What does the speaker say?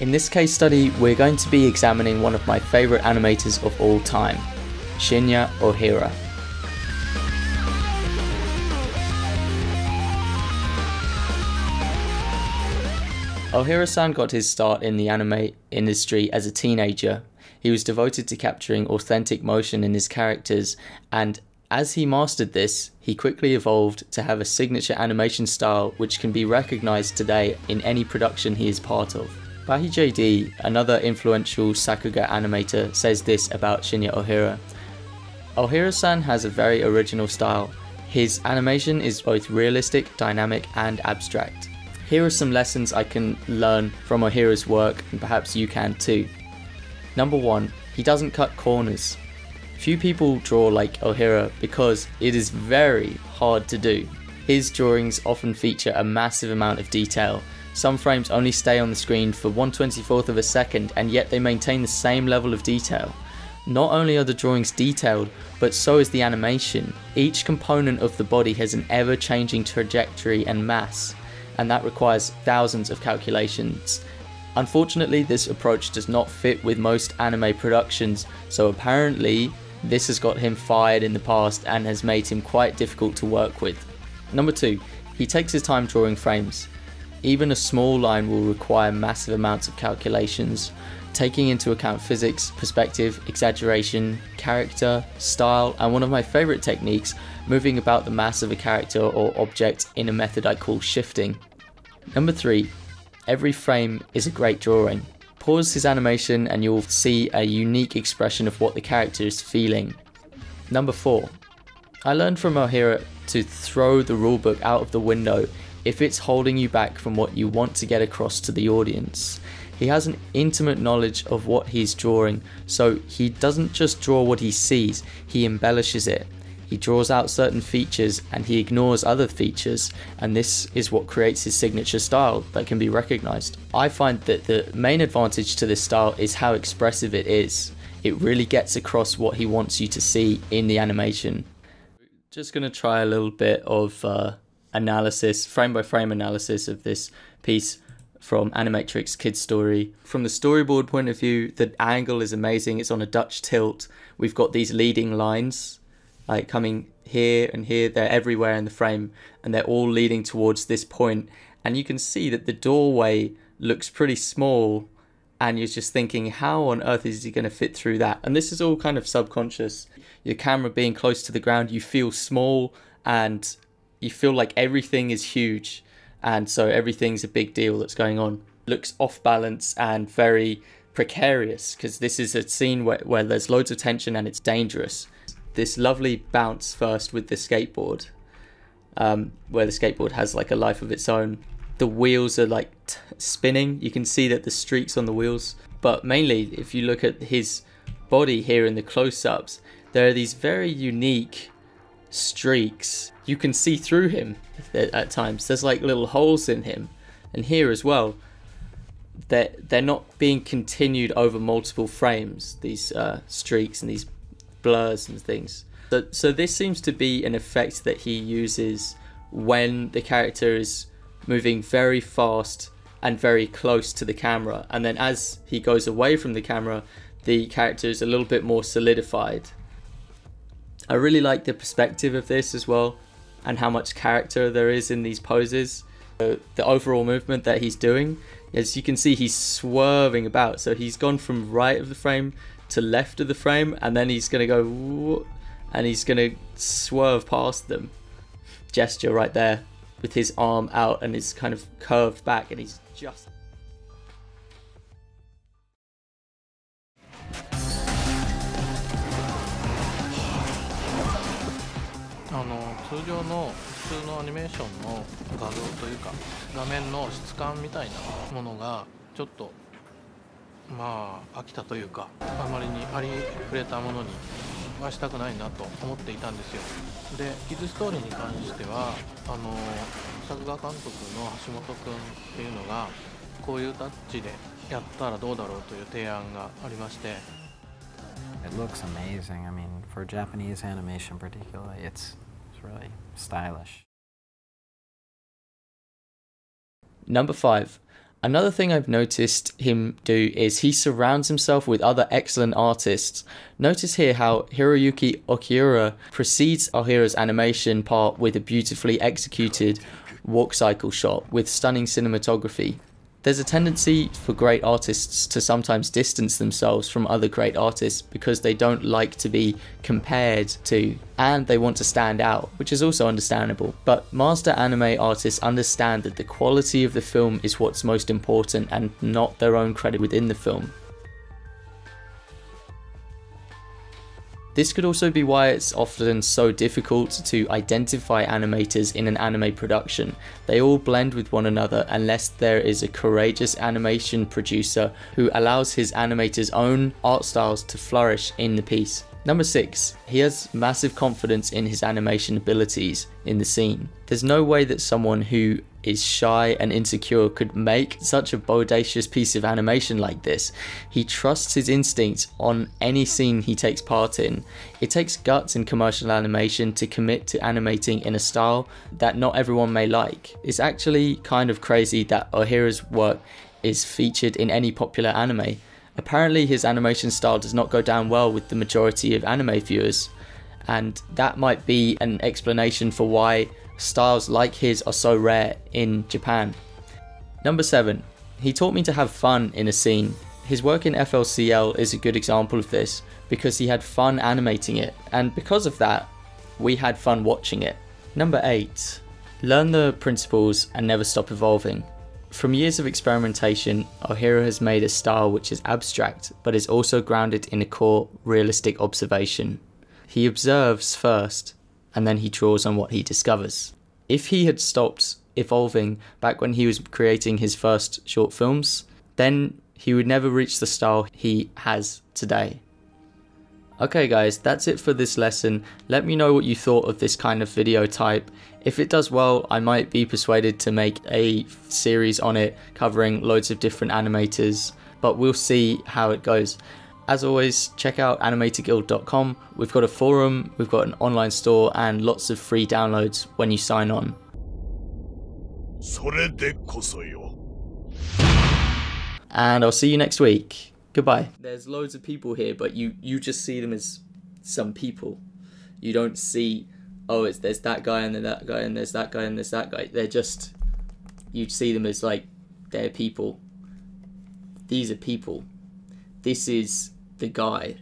In this case study, we're going to be examining one of my favourite animators of all time, Shinya Ohira. Ohira-san got his start in the anime industry as a teenager. He was devoted to capturing authentic motion in his characters, and as he mastered this, he quickly evolved to have a signature animation style which can be recognized today in any production he is part of. Bahi JD, another influential Sakuga animator, says this about Shinya Ohira. Ohira-san has a very original style. His animation is both realistic, dynamic, and abstract. Here are some lessons I can learn from Ohira's work, and perhaps you can too. Number 1. He doesn't cut corners. Few people draw like Ohira because it is very hard to do. His drawings often feature a massive amount of detail. Some frames only stay on the screen for 124th of a second and yet they maintain the same level of detail. Not only are the drawings detailed, but so is the animation. Each component of the body has an ever changing trajectory and mass and that requires thousands of calculations. Unfortunately, this approach does not fit with most anime productions, so apparently, this has got him fired in the past and has made him quite difficult to work with. Number 2. He takes his time drawing frames. Even a small line will require massive amounts of calculations, taking into account physics, perspective, exaggeration, character, style, and one of my favourite techniques, moving about the mass of a character or object in a method I call shifting. Number 3. Every frame is a great drawing. Pause his animation and you'll see a unique expression of what the character is feeling. Number 4. I learned from Ohira to throw the rulebook out of the window if it's holding you back from what you want to get across to the audience. He has an intimate knowledge of what he's drawing, so he doesn't just draw what he sees, he embellishes it. He draws out certain features and he ignores other features, and this is what creates his signature style that can be recognized. I find that the main advantage to this style is how expressive it is. It really gets across what he wants you to see in the animation. Just to try a little bit of uh, analysis, frame by frame analysis of this piece from Animatrix Kid Story. From the storyboard point of view, the angle is amazing. It's on a Dutch tilt. We've got these leading lines like coming here and here, they're everywhere in the frame and they're all leading towards this point. And you can see that the doorway looks pretty small and you're just thinking, how on earth is he going to fit through that? And this is all kind of subconscious. Your camera being close to the ground, you feel small and you feel like everything is huge. And so everything's a big deal that's going on. looks off balance and very precarious because this is a scene where, where there's loads of tension and it's dangerous this lovely bounce first with the skateboard, um, where the skateboard has like a life of its own. The wheels are like spinning. You can see that the streaks on the wheels. But mainly, if you look at his body here in the close-ups, there are these very unique streaks. You can see through him at times. There's like little holes in him, and here as well. They're they're not being continued over multiple frames. These uh, streaks and these blurs and things. So, so this seems to be an effect that he uses when the character is moving very fast and very close to the camera. And then as he goes away from the camera, the character is a little bit more solidified. I really like the perspective of this as well and how much character there is in these poses. the overall movement that he's doing, as you can see, he's swerving about. So he's gone from right of the frame to left of the frame and then he's going to go and he's going to swerve past them. Gesture right there with his arm out and his kind of curved back and he's just あの通常の普通のアニメーションの画像というか画面の質感みたいなものがちょっとまあ飽きたというかあまりにありふれたものにはしたくないなと思っていたんですよでキッズストーリーに関してはあの作画監督の橋本君っていうのがこういうタッチでやったらどうだろうという提案がありまして It looks amazing. I mean, for Japanese animation particularly, it's, really stylish. Number 5. Another thing I've noticed him do is he surrounds himself with other excellent artists. Notice here how Hiroyuki Okiura precedes Ohira's animation part with a beautifully executed walk cycle shot with stunning cinematography. There's a tendency for great artists to sometimes distance themselves from other great artists because they don't like to be compared to and they want to stand out, which is also understandable. But master anime artists understand that the quality of the film is what's most important and not their own credit within the film. This could also be why it's often so difficult to identify animators in an anime production. They all blend with one another unless there is a courageous animation producer who allows his animator's own art styles to flourish in the piece. Number 6. He has massive confidence in his animation abilities in the scene. There's no way that someone who is shy and insecure could make such a bodacious piece of animation like this. He trusts his instincts on any scene he takes part in. It takes guts in commercial animation to commit to animating in a style that not everyone may like. It's actually kind of crazy that Ohira's work is featured in any popular anime. Apparently his animation style does not go down well with the majority of anime viewers, and that might be an explanation for why styles like his are so rare in Japan. Number 7. He taught me to have fun in a scene. His work in FLCL is a good example of this because he had fun animating it, and because of that, we had fun watching it. Number 8. Learn the principles and never stop evolving. From years of experimentation, Ohira has made a style which is abstract but is also grounded in a core, realistic observation. He observes first, and then he draws on what he discovers. If he had stopped evolving back when he was creating his first short films, then he would never reach the style he has today. Okay guys, that's it for this lesson. Let me know what you thought of this kind of video type. If it does well, I might be persuaded to make a series on it covering loads of different animators, but we'll see how it goes. As always, check out animatorguild.com. We've got a forum, we've got an online store, and lots of free downloads when you sign on. And I'll see you next week. Goodbye. There's loads of people here, but you you just see them as some people. You don't see oh it's there's that guy and then that guy and there's that guy and there's that guy. They're just you see them as like they're people. These are people. This is the guy